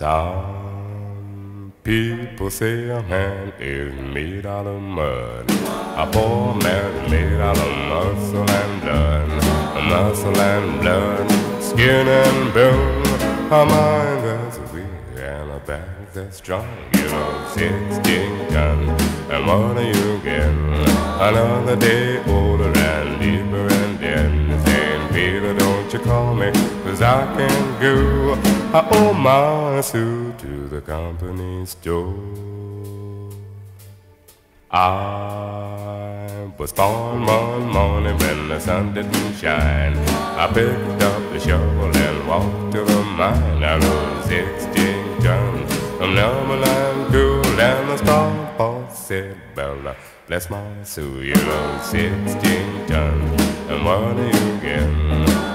Some people say a man is made out of mud. A poor man made out of muscle and blood. Muscle and blood, skin and bone. A mind that's weak and a back that's strong. You know, 16 tons. And what are you getting? Another day older You call me, cause I can go. I owe my suit to the company store. I was born one morning when the sun didn't shine. I picked up the shovel and walked to the mine. I rode 16 tons from Numberland to and the star boss said, Bella, bless my soul, you rode 16 tons. And what are you?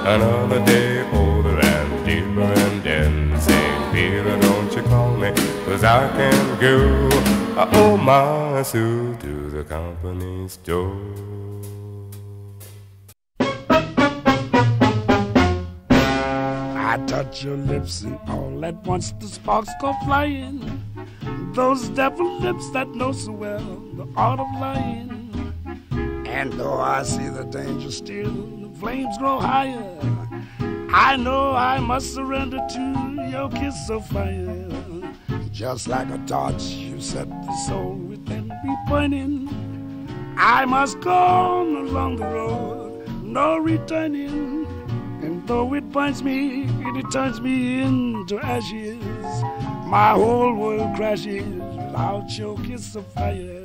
Another day older and deeper and saying, Peter, don't you call me, cause I can't go. I owe my suit to the company store. I touch your lips and all at once the sparks go flying. Those devil lips that know so well the art of lying. And though I see the danger still, flames grow higher. I know I must surrender to your kiss of fire. Just like a torch, you set the soul within me burning. I must go on along the road, no returning. And though it burns me, it turns me into ashes. My whole world crashes without your kiss of fire.